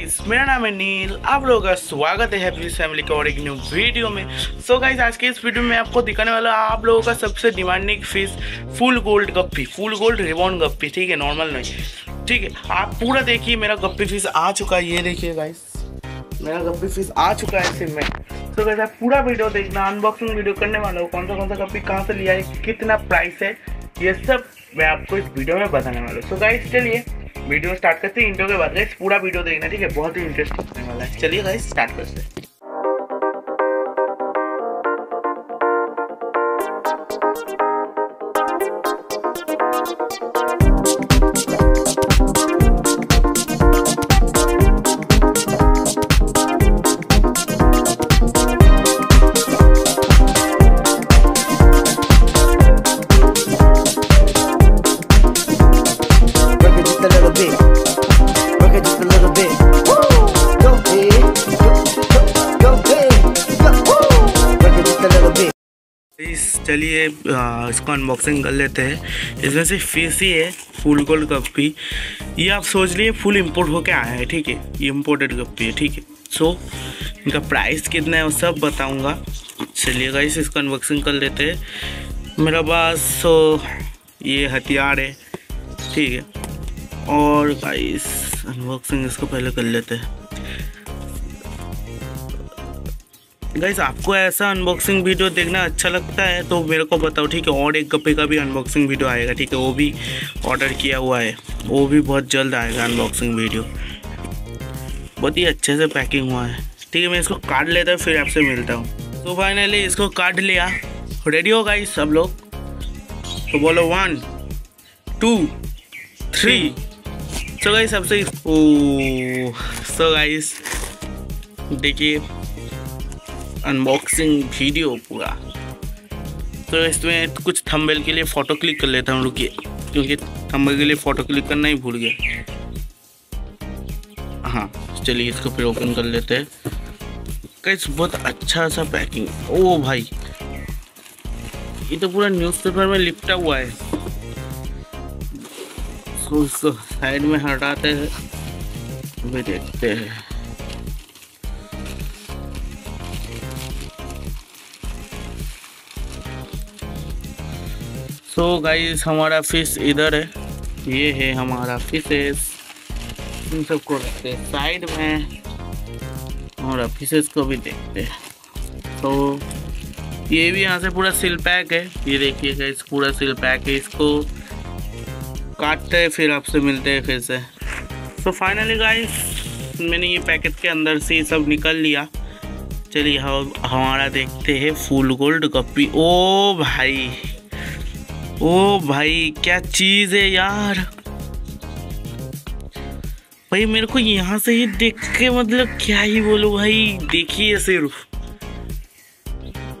Guys मेरा नाम है नील। आप लोगों का स्वागत है हैप्पी फैमिली के और एक न्यू वीडियो में। सो so गाइस आज के इस वीडियो में आपको दिखाने वाला आप लोगों का सबसे demanding fish full gold guppy full gold ribbon guppy ठीक है? नॉर्मल नहीं। ठीक है? आप पूरा देखिए, मेरा गप्पी फ़िश आ चुका है। ये देखिए गाइस मेरा गप्पी फ़िश आ चुका है सिम में। तो गाइस आप पूरा वीडियो देखना अनबॉक्सिंग वीडियो करने वाला हूँ। कौन सा कौन सा गप्पी कहाँ से लिया है, कितना प्राइस है, ये सब मैं आपको इस वीडियो में बताने वाला हूँ। सो गाइस चलिए वीडियो स्टार्ट करते हैं इंट्रो के बाद गाइस पूरा वीडियो देखना, ठीक है? बहुत ही इंटरेस्टिंग होने वाला है। चलिए गाइस स्टार्ट करते हैं। चलिए इसको अनबॉक्सिंग कर लेते हैं। इसमें से फेस ही है फुल गोल्ड गप्पी ये आप सोच लिए फुल इंपोर्ट होके आया है, ठीक है? ये इम्पोर्टेड गप्पी है, ठीक है? सो इनका प्राइस कितना है वो सब बताऊँगा। चलिए गाइस इसको अनबॉक्सिंग कर लेते हैं। मेरा पास सो ये हथियार है, ठीक है? और गाइस अनबॉक्सिंग इसको पहले कर लेते हैं। गाइस आपको ऐसा अनबॉक्सिंग वीडियो देखना अच्छा लगता है तो मेरे को बताओ, ठीक है? और एक गप्पे का भी अनबॉक्सिंग वीडियो आएगा, ठीक है? वो भी ऑर्डर किया हुआ है। वो भी बहुत जल्द आएगा अनबॉक्सिंग वीडियो बहुत ही अच्छे से पैकिंग हुआ है। ठीक है, मैं इसको काट लेता हूँ, फिर आपसे मिलता हूँ। तो फाइनली इसको काट लिया। रेडी हो गाइस सब लोग? तो बोलो one two three so guys सबसे ओ सो गाइस देखिए। अनबॉक्सिंग वीडियो पूरा। तो इसमें कुछ थंबनेल के लिए फ़ोटो क्लिक कर लेता हूँ, रुकिए। क्योंकि थंबनेल के लिए फ़ोटो क्लिक करना ही भूल गया। हाँ चलिए इसको फिर ओपन कर लेते हैं। कैसे बहुत अच्छा सा पैकिंग ओ भाई। ये तो पूरा न्यूज़पेपर में लिपटा हुआ है। तो इसको साइड में हटाते हैं। देखते हैं। सो so गाइस हमारा फ़िश इधर है। ये है हमारा फिशेस इन सबको रखते हैं साइड में हमारा फिशेस को भी देखते हैं। तो ये भी यहाँ से पूरा सिल पैक है। ये देखिए गाइस पूरा सिल पैक है। इसको काटते हैं, फिर आपसे मिलते हैं फिर से। तो फाइनली गाइस मैंने ये पैकेट के अंदर से सब निकल लिया। चलिए हम, हमारा देखते हैं फुल गोल्ड कपी ओ भाई। ओ भाई, क्या चीज़ है यार? भाई, मेरे को यहाँ से ही देख के मतलब क्या ही बोलो भाई, देखिए सिर्फ़।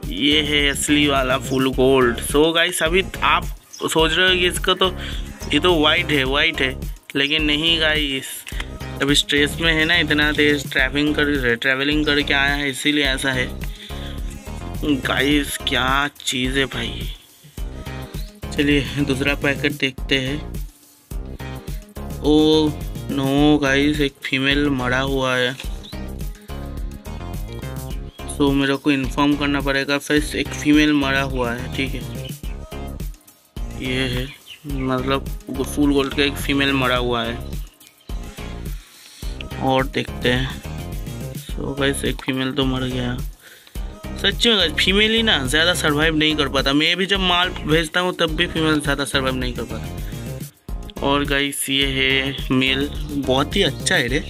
ये है असली वाला फुल गोल्ड। सो गाइस अभी आप सोच रहे हो कि इसका तो ये तो वाइट है वाइट है। लेकिन नहीं गाइस अभी स्ट्रेस में है ना, इतना तेज ट्रैवलिंग कर ट्रैवलिंग करके आया है, इसीलिए ऐसा है। गाइस क्या चीज़ है भाई। चलिए दूसरा पैकेट देखते हैं। ओ नो गाइस, एक फीमेल मरा हुआ है। तो मेरे को इन्फॉर्म करना पड़ेगा फिर एक फीमेल मरा हुआ है, ठीक है। ये है मतलब फुल गोल्ड का एक फीमेल मरा हुआ है। और देखते हैं। सो तो गाइस, एक फीमेल तो मर गया। सच में फीमेल ही ना, ज़्यादा सर्वाइव नहीं कर पाता। मैं भी जब माल भेजता हूँ, तब भी फीमेल ज़्यादा सर्वाइव नहीं कर पाता। और गाइस ये है मेल बहुत ही अच्छा है रे।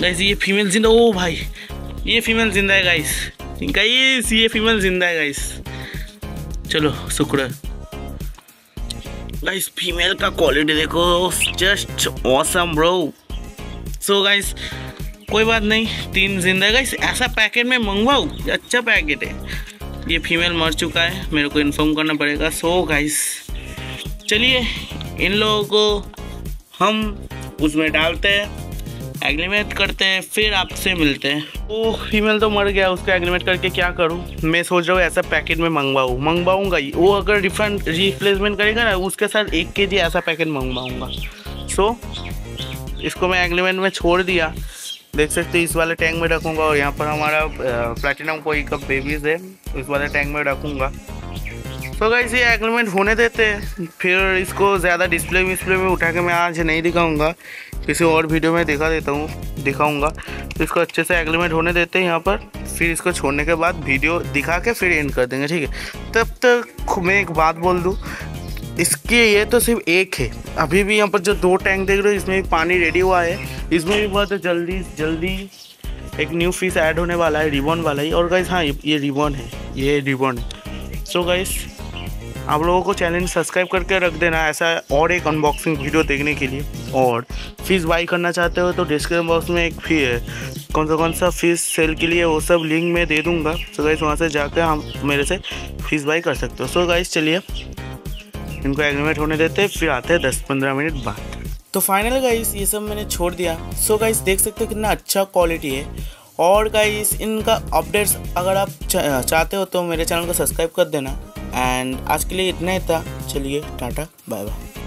गाइस ये फीमेल ज़िंदा ओ भाई, ये फीमेल ज़िंदा है गाइस गाइस ये फीमेल ज़िंदा है गाइस चलो, शुक्र गाइस फीमेल का क्वालिटी देखो just awesome bro so guys कोई बात नहीं, तीन ज़िंदा गाइस ऐसा पैकेट में मंगवाओ अच्छा पैकेट है। ये फीमेल मर चुका है, मेरे को इन्फॉर्म करना पड़ेगा। सो गाइस चलिए, इन लोगों को हम उसमें डालते हैं एग्रीमेंट करते हैं, फिर आपसे मिलते हैं। ओ फीमेल तो मर गया, उसका एग्रीमेंट करके क्या करूँ? मैं सोच रहा हूँ ऐसा पैकेट में मंगवाऊँ। मंगवाऊँगा ही। वो अगर रिफंड रिप्लेसमेंट करेगा ना, उसके साथ एक के जी ऐसा पैकेट मंगवाऊँगा। सो इसको मैं एग्रीमेंट में छोड़ दिया। देख सकते हैं, इस वाले टैंक में रखूँगा और यहाँ पर हमारा प्लेटिनम कोई कप बेबीज़ है, इस वाले टैंक में रखूँगा। तो गाइस ये एग्रीमेंट होने देते हैं। फिर इसको ज़्यादा डिस्प्ले विस्प्ले में उठा के मैं आज नहीं दिखाऊँगा। किसी और वीडियो में दिखा देता हूँ, दिखाऊँगा। तो इसको अच्छे से एग्रीमेंट होने देते हैं यहाँ पर। फिर इसको छोड़ने के बाद वीडियो दिखा के फिर एंड कर देंगे, ठीक है? तब तक मैं एक बात बोल दूँ। इसके ये तो सिर्फ़ एक है। अभी भी यहाँ पर जो दो टैंक देख रहे हो, इसमें भी पानी रेडी हुआ है। इसमें भी बहुत जल्दी जल्दी एक न्यू फ़िश ऐड होने वाला है रिबॉन वाला ही। और गाइस हाँ ये रिबॉन है। ये रिबॉन है। सो गाइस आप लोगों को चैनल सब्सक्राइब करके रख देना ऐसा और एक अनबॉक्सिंग वीडियो देखने के लिए। और फ़िश बाई करना चाहते हो तो डिस्क्रिप्शन बॉक्स में एक फ़ी कौन सा कौन सा फ़िश सेल के लिए वो सब लिंक मैं दे दूँगा। सो गाइस वहाँ से जाकर हम, मेरे से फ़िश बाई कर सकते हो। सो गाइस चलिए। इनको एग्रीमेंट होने देते फिर आते हैं दस पंद्रह मिनट बाद। तो फाइनल गाइस ये सब मैंने छोड़ दिया। सो so गाइस देख सकते हो कितना अच्छा क्वालिटी है। और गाइस इनका अपडेट्स अगर आप चा, चाहते हो तो मेरे चैनल को सब्सक्राइब कर देना। एंड आज के लिए इतना ही था। चलिए टाटा बाय बाय